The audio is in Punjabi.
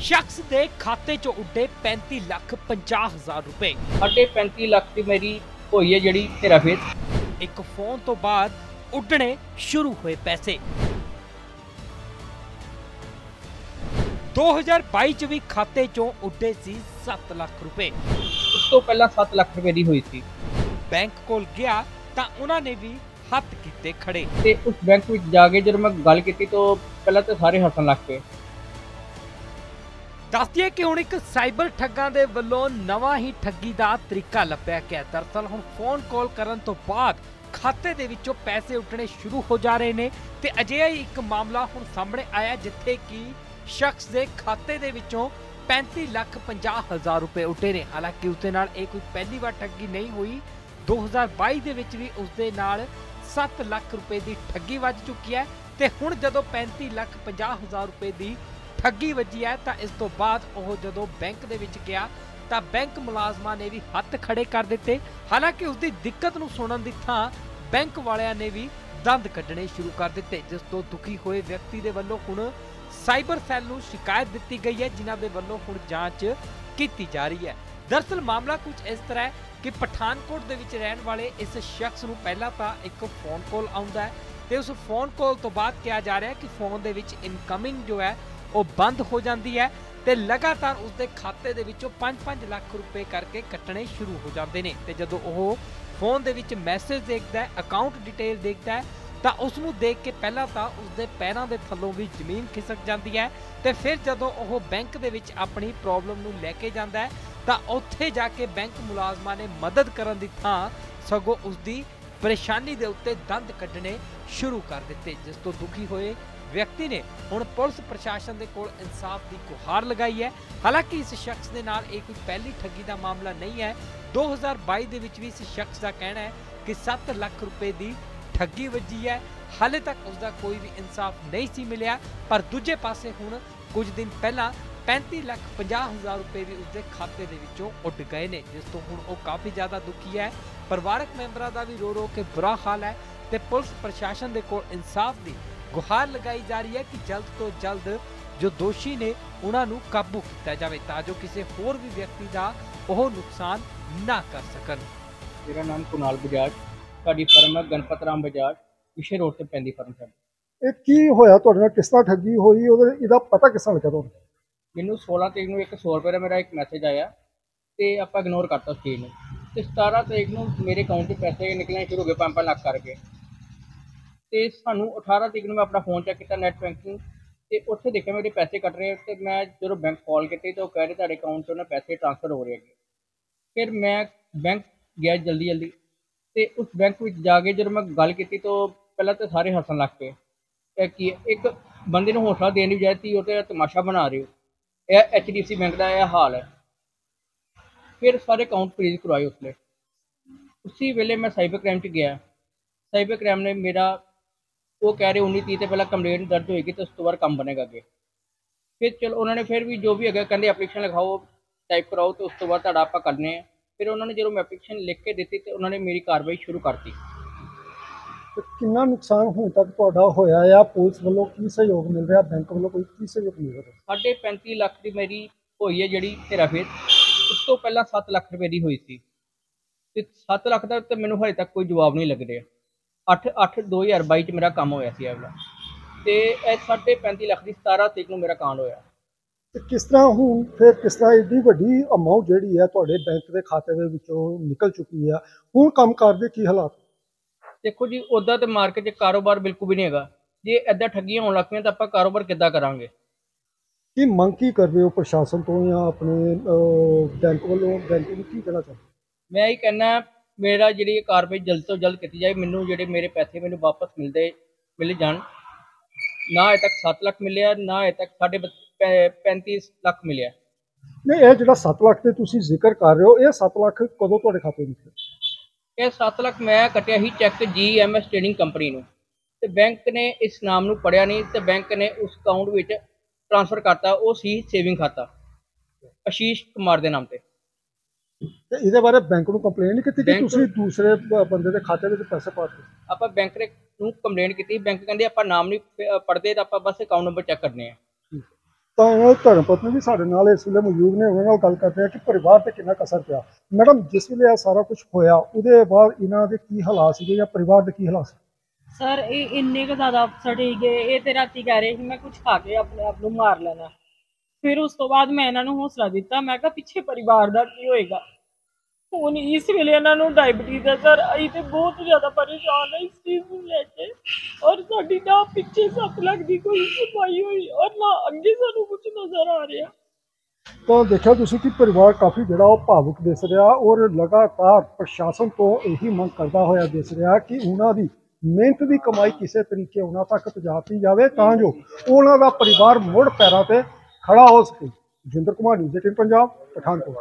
ਸ਼ਖਸ ਦੇ ਖਾਤੇ 'ਚੋਂ ਉੱਡੇ 35 ਲੱਖ 50 ਹਜ਼ਾਰ ਰੁਪਏ। ਸਾਢੇ 35 ਲੱਖ ਦੀ ਮੇਰੀ ਹੋਈ ਹੈ ਜਿਹੜੀ ਤੇਰਾ ਫੇਰ ਇੱਕ ਫੋਨ ਤੋਂ ਬਾਅਦ ਉੱਡਣੇ ਸ਼ੁਰੂ ਹੋਏ ਪੈਸੇ। 2022 ਚ ਵੀ ਖਾਤੇ 'ਚੋਂ ਉੱਡੇ ਸੀ 7 ਲੱਖ ਰੁਪਏ। ਉਸ ਤੋਂ ਪਹਿਲਾਂ 7 ਲੱਖ ਰੁਪਏ ਦੀ ਹੋਈ ਸੀ। ਬੈਂਕ ਕੋਲ ਗਿਆ ਤਾਂ ਉਹਨਾਂ ਨੇ ਵੀ ਹੱਥ ਕੀਤੇ ਖੜੇ। ਤੇ ਉਸ ਬੈਂਕ ਵਿੱਚ ਜਾ ਕੇ ਜਦੋਂ ਮੈਂ ਗੱਲ ਕੀਤੀ ਤਾਂ ਪਹਿਲਾਂ ਤਾਂ ਸਾਰੇ ਹੱਸਣ ਲੱਗ ਪਏ। ਦੱਸਦੀਏ ਕਿ ਹੁਣ ਇੱਕ ਸਾਈਬਰ ਠੱਗਾਂ ਦੇ ਵੱਲੋਂ ਨਵਾਂ ਹੀ ਠੱਗੀ ਦਾ ਤਰੀਕਾ ਲੱਭਿਆ ਗਿਆ ਦਰਅਸਲ ਹੁਣ ਫੋਨ ਕਾਲ ਕਰਨ ਤੋਂ ਬਾਅਦ ਖਾਤੇ ਦੇ ਵਿੱਚੋਂ ਪੈਸੇ ਉੱਠਣੇ ਸ਼ੁਰੂ ਹੋ ਜਾ ਰਹੇ ਨੇ ਤੇ ਅਜਿਹਾ ਹੀ ਇੱਕ ਮਾਮਲਾ ਹੁਣ ਸਾਹਮਣੇ ਆਇਆ ਜਿੱਥੇ ਕਿ ਸ਼ਖਸ ਦੇ ਖਾਤੇ ਦੇ ਵਿੱਚੋਂ 35 ਲੱਖ 50 ਹਜ਼ਾਰ ਰੁਪਏ ਉੱਟੇ ਨੇ। ਹਾਲਾਂਕਿ ਉਸਦੇ ਨਾਲ ਇਹ ਕੋਈ ਪਹਿਲੀ ਵਾਰ ਠੱਗੀ ਨਹੀਂ ਹੋਈ। 2022 ਦੇ ਵਿੱਚ ਵੀ ਉਸਦੇ ਨਾਲ 7 ਲੱਖ ਰੁਪਏ ਦੀ ਠੱਗੀ ਵੱਜ ਚੁੱਕੀ ਹੈ ਤੇ ਹੁਣ ਜਦੋਂ 35 ਲੱਖ 50 ਹਜ਼ਾਰ ਰੁਪਏ ਦੀ ਠੱਗੀ ਵੱਜੀ ਹੈ, ਤਾਂ ਇਸ ਤੋਂ ਬਾਅਦ ਉਹ ਜਦੋਂ ਬੈਂਕ ਦੇ ਵਿੱਚ ਗਿਆ, ਤਾਂ ਬੈਂਕ ਮੁਲਾਜ਼ਮਾਂ ਨੇ ਵੀ ਹੱਥ ਖੜੇ ਕਰ ਦਿੱਤੇ। ਹਾਲਾਂਕਿ ਉਸ ਦੀ ਦਿੱਕਤ ਨੂੰ ਸੁਣਨ ਦੀ ਥਾਂ ਬੈਂਕ ਵਾਲਿਆਂ ਨੇ ਵੀ ਦੰਦ ਕੱਢਣੇ ਸ਼ੁਰੂ ਕਰ ਦਿੱਤੇ, ਜਿਸ ਤੋਂ ਦੁਖੀ ਹੋਏ ਵਿਅਕਤੀ ਦੇ ਵੱਲੋਂ ਹੁਣ ਸਾਈਬਰ ਸੈੱਲ ਨੂੰ ਸ਼ਿਕਾਇਤ ਦਿੱਤੀ ਗਈ ਹੈ, ਜਿਨ੍ਹਾਂ ਦੇ ਵੱਲੋਂ ਹੁਣ ਜਾਂਚ ਕੀਤੀ ਜਾ ਰਹੀ ਹੈ। ਦਰਅਸਲ ਮਾਮਲਾ ਕੁਝ ਇਸ ਤਰ੍ਹਾਂ ਹੈ ਕਿ ਪਠਾਨਕੋਟ ਦੇ ਵਿੱਚ ਰਹਿਣ ਵਾਲੇ ਇਸ ਸ਼ਖਸ ਨੂੰ ਪਹਿਲਾਂ ਤਾਂ ਇੱਕ ਫੋਨ ਕਾਲ ਆਉਂਦਾ ਹੈ ਤੇ ਉਸ ਫੋਨ ਕਾਲ ਤੋਂ ਬਾਅਦ ਕਿਹਾ ਜਾ ਰਿਹਾ ਹੈ ਕਿ ਫੋਨ ਦੇ ਵਿੱਚ ਇਨਕਮਿੰਗ ਜੋ ਹੈ ਉਹ ਬੰਦ ਹੋ ਜਾਂਦੀ ਹੈ ਤੇ ਲਗਾਤਾਰ ਉਸ ਦੇ ਖਾਤੇ ਦੇ ਵਿੱਚੋਂ 5-5 ਲੱਖ ਰੁਪਏ ਕਰਕੇ ਕੱਟਣੇ ਸ਼ੁਰੂ ਹੋ ਜਾਂਦੇ ਨੇ। ਤੇ ਜਦੋਂ ਉਹ ਫੋਨ ਦੇ ਵਿੱਚ ਮੈਸੇਜ ਦੇਖਦਾ ਹੈ, ਅਕਾਊਂਟ ਡਿਟੇਲ ਦੇਖਦਾ ਹੈ, ਤਾਂ ਉਸ ਨੂੰ ਦੇਖ ਕੇ ਪਹਿਲਾਂ ਤਾਂ ਉਸ ਦੇ ਪੈਰਾਂ ਦੇ ਥੱਲੋਂ ਵੀ ਜ਼ਮੀਨ ਖਿਸਕ ਜਾਂਦੀ ਹੈ ਤੇ ਫਿਰ ਜਦੋਂ ਉਹ ਬੈਂਕ ਦੇ ਵਿੱਚ ਆਪਣੀ ਪ੍ਰੋਬਲਮ ਨੂੰ ਲੈ ਕੇ ਜਾਂਦਾ ਹੈ, ਤਾਂ ਉੱਥੇ ਜਾ ਕੇ ਬੈਂਕ ਮੁਲਾਜ਼ਮਾਂ ਨੇ ਮਦਦ ਕਰਨ ਦੀ ਥਾਂ ਸਗੋਂ ਉਸ ਦੀ ਪਰੇਸ਼ਾਨੀ ਦੇ ਉੱਤੇ ਦੰਦ ਕੱਢਣੇ ਸ਼ੁਰੂ ਕਰ ਦਿੱਤੇ, ਜਿਸ ਤੋਂ ਦੁਖੀ ਹੋਏ ਵਿਅਕਤੀ ਨੇ ਹੁਣ ਪੁਲਿਸ ਪ੍ਰਸ਼ਾਸਨ ਦੇ ਕੋਲ ਇਨਸਾਫ ਦੀ ਗੁਹਾਰ ਲਗਾਈ ਹੈ। ਹਾਲਾਂਕਿ ਇਸ ਸ਼ਖਸ ਦੇ ਨਾਲ ਇਹ ਕੋਈ ਪਹਿਲੀ ਠੱਗੀ ਦਾ ਮਾਮਲਾ ਨਹੀਂ ਹੈ। 2022 ਦੇ ਵਿੱਚ ਵੀ ਇਸ ਸ਼ਖਸ ਦਾ ਕਹਿਣਾ ਹੈ ਕਿ 7 ਲੱਖ ਰੁਪਏ ਦੀ ਠੱਗੀ ਵੱਜੀ ਹੈ। ਹਾਲੇ ਤੱਕ ਉਸ ਦਾ ਕੋਈ ਵੀ ਇਨਸਾਫ ਨਹੀਂ ਸੀ ਮਿਲਿਆ, ਪਰ ਦੂਜੇ ਪਾਸੇ ਹੁਣ ਕੁਝ ਦਿਨ ਪਹਿਲਾਂ 35 ਲੱਖ 50 ਹਜ਼ਾਰ ਰੁਪਏ ਵੀ ਉਸਦੇ ਖਾਤੇ ਦੇ ਵਿੱਚੋਂ ਉੱਡ ਗਏ ਨੇ, ਜਿਸ ਤੋਂ ਹੁਣ ਉਹ ਕਾਫੀ ਜ਼ਿਆਦਾ ਦੁਖੀ ਹੈ। ਪਰਿਵਾਰਕ ਮੈਂਬਰਾਂ ਦਾ ਵੀ ਰੋ ਰੋ ਕੇ ਬੁਰਾ ਹਾਲ ਹੈ ਤੇ ਪੁਲਿਸ ਪ੍ਰਸ਼ਾਸਨ ਦੇ ਕੋਲ ਇਨਸਾਫ ਦੀ ਗੁਹਾਰ ਲਗਾਈ ਜਾ ਰਹੀ ਹੈ ਕਿ ਜਲਦ ਤੋਂ ਜਲਦ ਜੋ ਦੋਸ਼ੀ ਨੇ ਉਹਨਾਂ ਨੂੰ ਕਾਬੂ ਕੀਤਾ ਜਾਵੇ ਤਾਂ ਜੋ ਕਿਸੇ ਹੋਰ ਵੀ ਵਿਅਕਤੀ ਦਾ ਉਹ ਨੁਕਸਾਨ ਨਾ ਕਰ ਸਕਣ। ਮੇਰਾ ਨਾਮ ਕੁਨਾਲ ਬਜਾਜ ਸਾਡੀ ਫਰਮ ਹੈ ਗਣਪਤ ਰਾਮ ਬਜਾਜ ਵਿਸ਼ੇ ਰੋਡ ਤੇ ਪੈਂਦੀ ਫਰਮ ਸਾਡੀ। ਇਹ ਕੀ ਹੋਇਆ? ਤੁਹਾਡੇ ਨਾਲ ਕਿਸ ਤਰ੍ਹਾਂ ਠੱਗੀ ਹੋਈ? ਉਹਦਾ ਇਹਦਾ ਪਤਾ ਕਿਸ ਤਰ੍ਹਾਂ ਲੱਗਾ ਤੁਹਾਨੂੰ? ਮੈਨੂੰ 16 ਤਰੀਕ ਨੂੰ ਇੱਕ 100 ਰੁਪਏ ਦਾ ਮੇਰਾ ਇੱਕ ਮੈਸੇਜ ਆਇਆ ਤੇ ਆਪਾਂ ਇਗਨੋਰ ਕਰਤਾ ਉਸ ਚੀਜ਼ ਨੂੰ। ਤੇ 17 ਤਰੀਕ ਨੂੰ ਮੇਰੇ ਅਕਾਊਂਟ 'ਚ ਪੈਸੇ ਨਿਕਲਣੇ ਸ਼ੁਰੂ ਹੋ ਗਏ 5-5 ਲੱਖ ਕਰਕੇ। ਤੇ ਸਾਨੂੰ 18 ਤਰੀਕ ਨੂੰ ਮੈਂ ਆਪਣਾ ਫੋਨ ਚੈੱਕ ਕੀਤਾ ਨੈਟ ਬੈਂਕਿੰਗ ਤੇ ਉੱਥੇ ਦੇਖਿਆ ਮੇਰੇ ਪੈਸੇ ਕੱਟ ਰਹੇ ਤੇ ਮੈਂ ਜਦੋਂ ਬੈਂਕ ਕਾਲ ਕੀਤੀ ਤਾਂ ਉਹ ਕਹਿ ਰਹੇ ਤੁਹਾਡੇ ਅਕਾਊਂਟ 'ਚੋਂ ਨਾ ਪੈਸੇ ਟ੍ਰਾਂਸਫਰ ਹੋ ਰਹੇ ਹੈਗੇ। ਫਿਰ ਮੈਂ ਬੈਂਕ ਗਿਆ ਜਲਦੀ ਜਲਦੀ ਤੇ ਉਸ ਬੈਂਕ ਵਿੱਚ ਜਾ ਕੇ ਜਦੋਂ ਮੈਂ ਗੱਲ ਕੀਤੀ ਤਾਂ ਪਹਿਲਾਂ ਤਾਂ ਸਾਰੇ ਹੱਸਣ ਲੱਗ ਪਏ। ਇਹ ਕੀ ਇੱਕ ਬੰਦੇ ਨੂੰ ਹੌਸਲਾ ਦੇਣ ਦੀ ਬਜਾਏ ਤੁਸੀਂ ਉਹ ਤੇ ਤਮਾਸ਼ਾ ਬਣਾ ਰਹੇ ਹੋ। ਇਹ ਐਚਡੀਐਫਸੀ ਬੈਂਕ ਦਾ ਇਹ ਹਾਲ ਹੈ। ਫਿਰ ਸਾਰੇ ਅਕਾਊਂਟ ਫ੍ਰੀਜ਼ ਕਰਵਾਏ ਉਸਨੇ। ਉਸੇ ਵੇਲੇ ਮੈਂ ਸਾਈਬਰ ਕ੍ਰਾਈਮ 'ਚ ਗਿਆ। ਸਾਈਬਰ ਕ੍ਰਾਈਮ ਨੇ ਮੇਰਾ ਉਹ ਕਹਿ ਰਹੇ 19 30 ਤੇ ਪਹਿਲਾਂ ਕੰਪਲੇਂਟ ਦਰਜ ਹੋਏਗੀ ਤੇ ਉਸ ਤੋਂ ਬਾਅਦ ਕੰਮ ਬਣੇਗਾ ਅੱਗੇ। ਫਿਰ ਚਲੋ ਉਹਨਾਂ ਨੇ ਫਿਰ ਵੀ ਜੋ ਵੀ ਹੈਗਾ ਕਹਿੰਦੇ ਐਪਲੀਕੇਸ਼ਨ ਲਿਖਾਓ ਟਾਈਪ ਕਰਾਓ ਤੇ ਉਸ ਤੋਂ ਬਾਅਦ ਤੁਹਾਡਾ ਆਪਾਂ ਕਰਨੇ ਆ। ਫਿਰ ਉਹਨਾਂ ਨੇ ਜਦੋਂ ਮੈਂ ਐਪਲੀਕੇਸ਼ਨ ਲਿਖ ਕੇ ਦਿੱਤੀ ਤੇ ਉਹਨਾਂ ਨੇ ਮੇਰੀ ਕਾਰਵਾਈ ਸ਼ੁਰੂ ਕਰਤੀ। ਕਿੰਨਾ ਨੁਕਸਾਨ ਹੁਣ ਤੱਕ ਤੁਹਾਡਾ ਹੋਇਆ ਆ? ਪੁਲਿਸ ਵੱਲੋਂ ਕੀ ਸਹਿਯੋਗ ਮਿਲ ਰਿਹਾ? ਬੈਂਕ ਵੱਲੋਂ ਕੋਈ ਕੀ ਸਹਿਯੋਗ ਮਿਲ ਰਿਹਾ? ਸਾਢੇ 35 ਲੱਖ ਦੀ ਮੇਰੀ ਹੋਈ ਹੈ ਜਿਹੜੀ ਤੇਰਾ ਫੇਰ। ਉਸ ਤੋਂ ਪਹਿਲਾਂ 7 ਲੱਖ ਰੁਪਏ ਦੀ ਹੋਈ ਸੀ। ਤੇ 7 ਲੱਖ ਦਾ ਤੇ ਮੈਨੂੰ ਹਜੇ ਤੱਕ ਕੋਈ ਜਵਾਬ ਨਹੀਂ ਲੱਗ ਰਿਹਾ। 8 8 2022 ਚ ਮੇਰਾ ਕੰਮ ਹੋਇਆ ਸੀ ਇਹ ਵਾਲਾ ਤੇ ਇਹ ਸਾਢੇ 35 ਲੱਖ ਦੀ 17 ਤਰੀਕ ਨੂੰ ਮੇਰਾ ਕਾਂਡ ਹੋਇਆ। ਤੇ ਕਿਸ ਤਰ੍ਹਾਂ ਹੁਣ ਫਿਰ ਕਿਸ ਤਰ੍ਹਾਂ ਏਡੀ ਵੱਡੀ ਅਮਾਉਂਟ ਜਿਹੜੀ ਹੈ ਤੁਹਾਡੇ ਬੈਂਕ ਦੇ ਖਾਤੇ ਦੇ ਵਿੱਚੋਂ ਨਿਕਲ ਚੁੱਕੀ ਆ? ਹੁਣ ਕੰਮ ਕਰਦੇ ਕੀ ਹਾਲਾਤ? ਦੇਖੋ ਜੀ ਉਦਾਂ ਤੇ ਮਾਰਕੀਟ 'ਚ ਕਾਰੋਬਾਰ ਬਿਲਕੁਲ ਵੀ ਨਹੀਂ ਹੈਗਾ। ਜੇ ਐਦਾਂ ਠੱਗੀਆਂ ਹੋਣ ਲੱਗ ਪਈਆਂ ਤਾਂ ਆਪਾਂ ਕਾਰੋਬਾਰ ਕਿੱਦਾਂ ਕਰਾਂਗੇ? ਕੀ ਮੰਗ ਕੀ ਕਰਦੇ ਹੋ ਪ੍ਰਸ਼ਾਸਨ ਤੋਂ ਜਾਂ ਆਪਣੇ ਬੈਂਕ ਵੱਲੋਂ? ਬੈਂਕ ਨੂੰ ਕੀ ਕਹਿਣਾ ਚਾਹੁੰਦੇ ਮੈਂ ਇਹ ਕਹਿਣਾ ਮੇਰਾ ਜਿਹੜੀ ਇਹ ਕਾਰਵਾਈ ਜਲਦ ਤੋਂ ਜਲਦ ਕੀਤੀ ਜਾਏ ਮੈਨੂੰ ਜਿਹੜੇ ਮੇਰੇ ਪੈਸੇ ਮੈਨੂੰ ਵਾਪਸ ਮਿਲਦੇ ਮਿਲ ਜਾਣ। ਨਾ ਅਜੇ ਤੱਕ 7 ਲੱਖ ਮਿਲਿਆ ਨਾ ਅਜੇ ਤੱਕ ਸਾਡੇ 35 ਲੱਖ ਮਿਲਿਆ। ਨਹੀਂ ਇਹ ਜਿਹੜਾ 7 ਲੱਖ ਤੇ ਤੁਸੀਂ ਜ਼ਿਕਰ ਕਰ ਰਹੇ ਹੋ ਇਹ 7 ਲੱਖ ਕਦੋਂ ਤੁਹਾਡੇ ਖਾਤੇ ਵਿੱਚ ਇਹ 7 ਲੱਖ ਮੈਂ ਕੱਟਿਆ ਸੀ ਚੈੱਕ ਜੀਐਮਐਸ ਟ੍ਰੇਡਿੰਗ ਕੰਪਨੀ ਨੂੰ। ਤੇ ਬੈਂਕ ਨੇ ਇਸ ਨਾਮ ਨੂੰ ਪੜਿਆ ਨਹੀਂ ਤੇ ਬੈਂਕ ਨੇ ਉਸ ਅਕਾਊਂਟ ਵਿੱਚ ਟ੍ਰਾਂਸਫਰ ਕਰਤਾ ਉਹ ਸੀ ਸੇਵਿੰਗ ਖਾਤਾ। ਆਸ਼ੀਸ਼ ਕੁਮਾਰ ਦੇ ਨਾਮ ਤੇ। ਤੇ ਇਹਦੇ ਬਾਰੇ ਬੈਂਕ ਨੂੰ ਕੰਪਲੇਨ ਨਹੀਂ ਕੀਤੀ ਕਿ ਤੁਸੀਂ ਦੂਸਰੇ ਬੰਦੇ ਦੇ ਖਾਤੇ ਵਿੱਚ ਪੈਸੇ ਪਾ ਦਿੱਤੇ? ਆਪਾਂ ਬੈਂਕ ਨੇ ਨੂੰ ਕੰਪਲੇਂਟ ਕੀਤੀ। ਬੈਂਕ ਕਹਿੰਦੇ ਆਪਾਂ ਨਾਮ ਨਹੀਂ ਪੜਦੇ ਤਾਂ ਆਪਾਂ ਬਸ ਅਕਾਊਂਟ ਨੰਬਰ ਚੈੱਕ ਕਰਨੇ ਆ। ਤਾਂ ਧਰਮ ਪਤਨੀ ਵੀ ਸਾਡੇ ਨਾਲ ਇਸ ਵੇਲੇ ਮੌਜੂਦ ਨੇ ਉਹਨਾਂ ਨਾਲ ਗੱਲ ਕਰਦੇ ਆ ਕਿ ਪਰਿਵਾਰ ਤੇ ਕਿੰਨਾ ਕਸਰ ਪਿਆ। ਮੈਡਮ ਜਿਸ ਵੇਲੇ ਇਹ ਸਾਰਾ ਕੁਝ ਹੋਇਆ ਉਹਦੇ ਬਾਅਦ ਇਹਨਾਂ ਦੇ ਕੀ ਹਾਲਾਤ ਸੀਗੇ ਜਾਂ ਪਰਿਵਾਰ ਦੇ ਕੀ ਹਾਲਾਤ ਸੀ? ਸਰ ਇਹ ਇੰਨੇ ਕੁ ਜ਼ਿਆਦਾ ਅਪਸੈਟ ਸੀਗੇ। ਇਹ ਤੇ ਰਾਤੀ ਕਹਿ ਰਹੇ ਸੀ ਮੈਂ ਕੁਝ ਖਾ ਕੇ ਆਪਣੇ ਆਪ ਨੂੰ ਮਾਰ ਲੈਣਾ। ਫਿਰ ਉਸ ਤੋਂ ਬਾਅਦ ਮੈਂ ਇਹਨਾਂ ਨੂੰ ਹੌਸਲਾ ਦਿੱਤਾ। ਮੈਂ ਕਿਹਾ ਪਿੱਛੇ ਪਰਿਵਾਰ ਦਾ ਕੀ ਹੋਏਗਾ? ਹੁਣ ਇਸ ਵੇਲੇ ਇਹਨਾਂ ਨੂੰ ਡਾਇਬੀਟੀਜ਼ ਹੈ ਸਰ ਅਸੀਂ ਤੇ ਬਹੁਤ ਜ਼ਿਆਦਾ ਪਰੇਸ਼ਾਨ ਹੈ ਇਸ ਚੀਜ਼ ਨੂੰ ਲੈ ਕੇ। ਔਰ ਸਾਡੀ ਨਾ ਪਿੱਛੇ 7 ਲੱਖ ਦੀ ਕੋਈ ਸਫ਼ਾਈ ਹੋਈ, ਔਰ ਨਾ ਅੱਗੇ ਸਾਨੂੰ ਕੁਝ ਨਜ਼ਰ ਆ ਰਿਹਾ। ਤਾਂ ਦੇਖਿਆ ਤੁਸੀਂ ਕਿ ਪਰਿਵਾਰ ਕਾਫੀ ਜਿਹੜਾ ਉਹ ਭਾਵੁਕ ਦਿਸ ਰਿਹਾ, ਔਰ ਲਗਾਤਾਰ ਪ੍ਰਸ਼ਾਸਨ ਤੋਂ ਇਹੀ ਮੰਗ ਕਰਦਾ ਹੋਇਆ ਦਿਸ ਰਿਹਾ ਕਿ ਉਹਨਾਂ ਦੀ ਮਿਹਨਤ ਦੀ ਕਮਾਈ ਕਿਸੇ ਤਰੀਕੇ ਉਹਨਾਂ ਤੱਕ ਪਹੁੰਚਾਤੀ ਜਾਵੇ ਤਾਂ ਜੋ ਉਹਨਾਂ ਦਾ ਪਰਿਵਾਰ ਮੁੜ ਪੈਰਾਂ ਤੇ ਖੜਾ ਹੋ ਸਕੇ। ਜਿੰਦਰ ਕੁਮਾਰ, ਨਿਊਜ਼ 18 ਪੰਜਾਬ, ਪਠਾਨਕੋਟ।